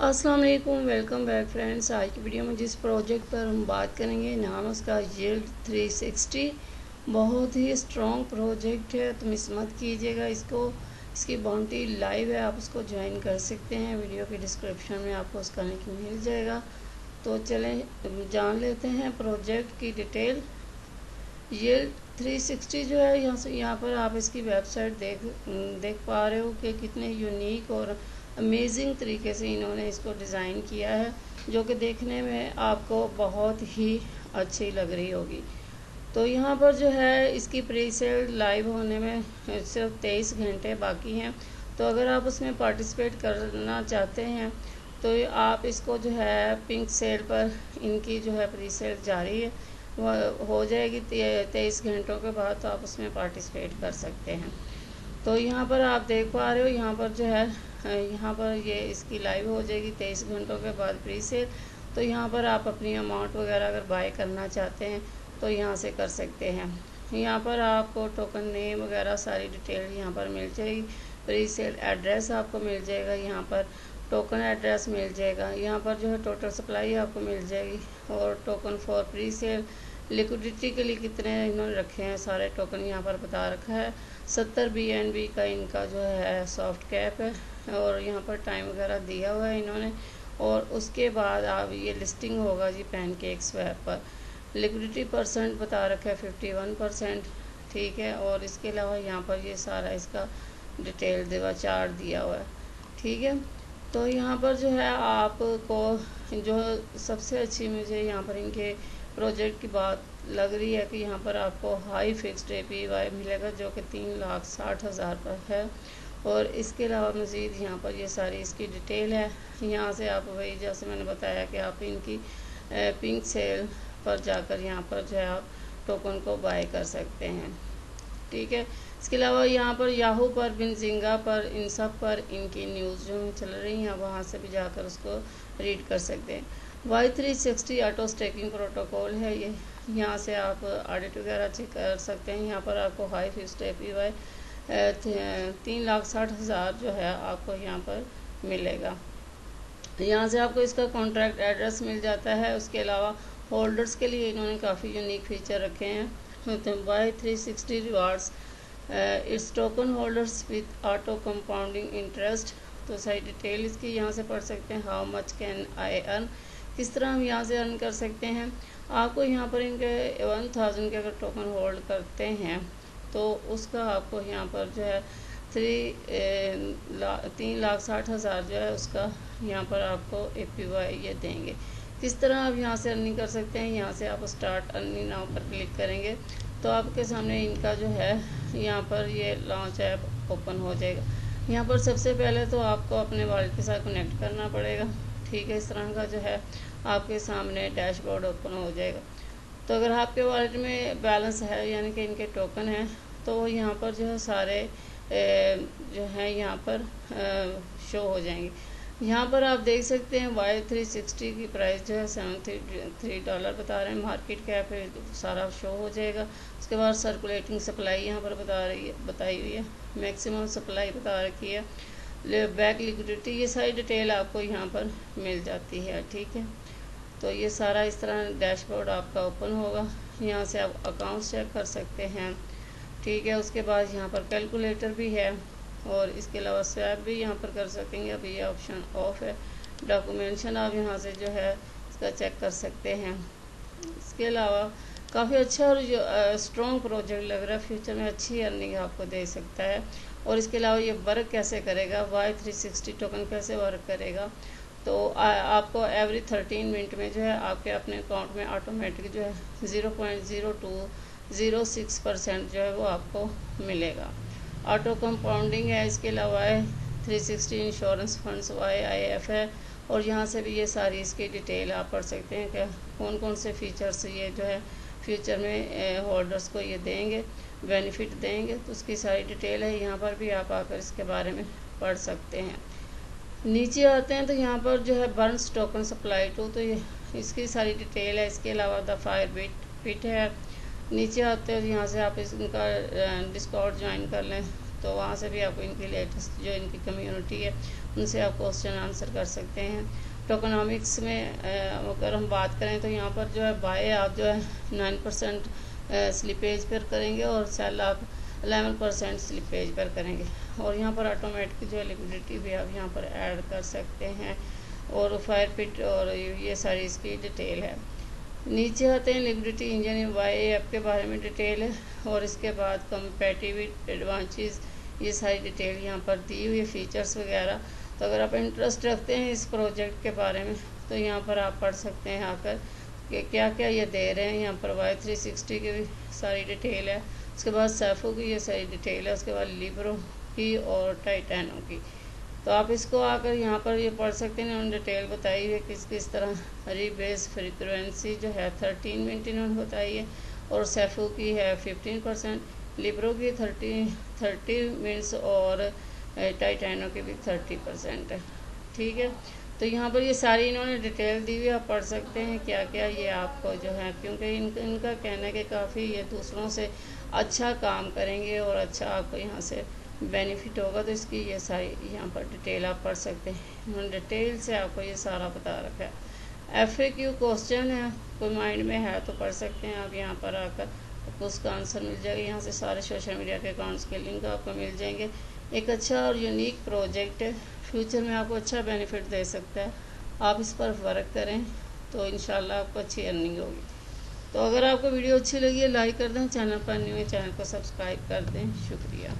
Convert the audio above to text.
अस्सलाम वालेकुम back friends आज की वीडियो में जिस प्रोजेक्ट पर हम बात करेंगे, नाम उसका यील्ड 360 बहुत ही स्ट्रॉन्ग प्रोजेक्ट है तुम इस मत कीजिएगा इसको। इसकी बाउंटी लाइव है, आप उसको ज्वाइन कर सकते हैं। वीडियो के डिस्क्रिप्शन में आपको उसका लिंक मिल जाएगा। तो चलें, जान लेते हैं प्रोजेक्ट की डिटेल ये 360 जो है, यहाँ से, यहाँ पर आप इसकी वेबसाइट देख देख पा रहे हो कि कितने यूनिक और अमेजिंग तरीके से इन्होंने इसको डिज़ाइन किया है, जो कि देखने में आपको बहुत ही अच्छी लग रही होगी। तो यहाँ पर जो है, इसकी प्री सेल लाइव होने में सिर्फ़ तेईस घंटे बाकी हैं। तो अगर आप उसमें पार्टिसिपेट करना चाहते हैं तो आप इसको जो है पिंक सेल पर इनकी जो है प्री सेल जारी है, वह हो जाएगी तेईस घंटों के बाद तो आप उसमें पार्टिसिपेट कर सकते हैं। तो यहाँ पर आप देख पा रहे हो, यहाँ पर जो है यहाँ पर ये इसकी लाइव हो जाएगी तेईस घंटों के बाद प्री सेल तो यहाँ पर आप अपनी अमाउंट वगैरह अगर बाय करना चाहते हैं तो यहाँ से कर सकते हैं। यहाँ पर आपको टोकन नेम वगैरह सारी डिटेल यहाँ पर मिल जाएगी। प्री सेल एड्रेस आपको मिल जाएगा, यहाँ पर टोकन एड्रेस मिल जाएगा। यहाँ पर जो है टोटल सप्लाई आपको मिल जाएगी और token for pre sale liquidity के लिए कितने इन्होंने रखे हैं? सारे टोकन यहाँ पर बता रखा है। सत्तर बी एन बी का इनका जो है सॉफ्ट कैप है और यहाँ पर टाइम वगैरह दिया हुआ है इन्होंने। और उसके बाद आप ये लिस्टिंग होगा जी पैन केक स्वैप पर। लिक्विडिटी परसेंट बता रखा है फिफ्टी वन परसेंट ठीक है? और इसके अलावा यहाँ पर ये सारा इसका डिटेल देवा चार्ट दिया हुआ है, ठीक है? तो यहाँ पर जो है, आपको जो सबसे अच्छी मुझे यहाँ पर इनके प्रोजेक्ट की बात लग रही है कि यहाँ पर आपको high fixed A P Y मिलेगा, जो कि तीन लाख साठ हज़ार पर है। और इसके अलावा मज़ीद यहाँ पर ये सारी इसकी डिटेल है। यहाँ से आप वही, जैसे मैंने बताया कि आप इनकी पिंक सेल पर जाकर यहाँ पर जो है आप टोकन को बाय कर सकते हैं। ठीक है? इसके अलावा यहाँ पर याहू पर बिनजिंगा पर, इन सब पर इनकी न्यूज़ जो चल रही हैं वहाँ से भी जाकर उसको रीड कर सकते हैं। Y three sixty auto staking protocol है। ये यहाँ से आप ऑडिट वगैरह चेक कर सकते हैं। यहाँ पर आपको high fees A P Y तीन लाख साठ हज़ार जो है आपको यहाँ पर मिलेगा। यहाँ से आपको इसका कॉन्ट्रैक्ट एड्रेस मिल जाता है। उसके अलावा होल्डर्स के लिए इन्होंने काफ़ी यूनिक फीचर रखे हैं। By three sixty rewards its token holders with auto compounding interest तो सही डिटेल इसकी यहाँ से पढ़ सकते हैं। How much can I earn किस तरह हम यहाँ से अर्न कर सकते हैं। आपको यहाँ पर इनके वन थाउज़ेंड के अगर टोकन होल्ड करते हैं तो उसका आपको यहाँ पर जो है थ्री ला, तीन लाख साठ हज़ार जो है उसका यहाँ पर आपको ए पी वाई ये देंगे। किस तरह आप यहाँ से अर्निंग कर सकते हैं। यहाँ से आप स्टार्ट अर्निंग नाउ पर क्लिक करेंगे तो आपके सामने इनका जो है यहाँ पर ये लॉन्च ऐप ओपन हो जाएगा। यहाँ पर सबसे पहले तो आपको अपने वॉलेट के साथ कनेक्ट करना पड़ेगा। ठीक है, इस तरह का जो है आपके सामने डैशबोर्ड ओपन हो जाएगा। तो अगर आपके वॉलेट में बैलेंस है, यानी कि इनके टोकन हैं तो यहाँ पर जो है सारे जो है यहाँ पर शो हो जाएँगे। यहाँ पर आप देख सकते हैं वाई थ्री सिक्सटी की प्राइस जो है सेवन थ्री थ्री डॉलर बता रहे हैं। मार्केट कैप है सारा शो हो जाएगा। उसके बाद सर्कुलेटिंग सप्लाई यहाँ पर बता रही है, बताई हुई है। मैक्सिमम सप्लाई बता रखी है। बैक लिक्विडिटी ये सारी डिटेल आपको यहाँ पर मिल जाती है, ठीक है? तो ये सारा इस तरह डैशबोर्ड आपका ओपन होगा। यहाँ से आप अकाउंट चेक कर सकते हैं, ठीक है? उसके बाद यहाँ पर कैलकुलेटर भी है, और इसके अलावा स्वैप भी यहाँ पर कर सकेंगे। अभी ये ऑप्शन ऑफ़ है। डॉक्यूमेंशन आप यहाँ से जो है, इसका चेक कर सकते हैं। इसके अलावा काफ़ी अच्छा और स्ट्रॉन्ग प्रोजेक्ट लग रहा है। फ्यूचर में अच्छी अर्निंग आपको दे सकता है। और इसके अलावा ये वर्क कैसे करेगा? वाई थ्री सिक्सटी टोकन कैसे वर्क करेगा? तो आ, आपको एवरी थर्टीन मिनट में जो है आपके अपने अकाउंट में ऑटोमेटिक जो है zero point zero two zero six percent जो है वो आपको मिलेगा। ऑटो कंपाउंडिंग है इसके अलावा है three sixty insurance funds Y I F है। और यहाँ से भी ये सारी इसकी डिटेल आप पढ़ सकते हैं कि कौन कौन से फीचर्स ये जो है फ्यूचर में होल्डर्स को ये देंगे बेनिफिट देंगे तो उसकी सारी डिटेल है, यहाँ पर भी आप आकर इसके बारे में पढ़ सकते हैं। नीचे आते हैं तो यहाँ पर जो है बर्न्स टोकन सप्लाई टू तो ये, इसकी सारी डिटेल है, इसके अलावा द फायर बिट पिट है। नीचे आते हैं यहाँ से आप इस, इनका डिस्कॉर्ड ज्वाइन कर लें तो वहाँ से भी आपको इनकी लेटेस्ट जो इनकी कम्युनिटी है, उनसे आप क्वेश्चन आंसर कर सकते हैं। टोकोनॉमिक्स में अगर हम बात करें तो यहाँ पर जो है बाय आप जो है नाइन परसेंट स्लिपेज पर करेंगे और सेल आप अलेवन परसेंट स्लिपेज पर करेंगे। और यहाँ पर ऑटोमेटिक जो है लिक्विडिटी भी आप यहाँ पर ऐड कर सकते हैं और फायर पिट और ये सारी इसकी डिटेल है। नीचे आते हैं लिक्विडिटी इंजन वाई ऐप के बारे में डिटेल है। और इसके बाद कम्पेटिव एडवांचेज ये सारी डिटेल यहाँ पर दी हुई है फीचर्स वगैरह। तो अगर आप इंटरेस्ट रखते हैं इस प्रोजेक्ट के बारे में तो यहाँ पर आप पढ़ सकते हैं आकर कि क्या क्या ये दे रहे हैं। यहाँ पर वाई थ्री सिक्सटी की भी सारी डिटेल है। उसके बाद सैफो की ये सारी डिटेल है। उसके बाद लिब्रो की और टाइटैनो की। तो आप इसको आकर यहाँ पर ये पढ़ सकते हैं। उन्होंने डिटेल बताई है किस किस तरह हरी बेस फ्रिक्वेंसी जो है थर्टीन मिनट इन्होंने बताई है। और सैफो की है फिफ्टीन परसेंट लिब्रो की थर्टी थर्टी मिनट्स और टाइटैनो की भी थर्टी परसेंट है। ठीक है? तो यहाँ पर ये सारी इन्होंने डिटेल दी हुई आप पढ़ सकते हैं क्या क्या ये आपको जो है क्योंकि इन, इनका कहना है कि काफ़ी ये दूसरों से अच्छा काम करेंगे और अच्छा आपको यहाँ से बेनिफिट होगा तो इसकी ये सारी यहाँ पर डिटेल आप पढ़ सकते हैं। इन्होंने डिटेल से आपको ये सारा बता रखा है। क्यू क्वेश्चन है कोई माइंड में है तो पढ़ सकते हैं आप यहाँ पर आकर आपको उसका आंसर मिल जाएगा। यहाँ से सारे सोशल मीडिया के अकाउंट्स के लिंक आपको मिल जाएँगे। एक अच्छा और यूनिक प्रोजेक्ट फ्यूचर में आपको अच्छा बेनिफिट दे सकता है। आप इस पर वर्क करें तो इन आपको अच्छी अर्निंग होगी। तो अगर आपको वीडियो अच्छी लगी है लाइक कर दें। चैनल पर न्यू है चैनल को सब्सक्राइब कर दें। शुक्रिया।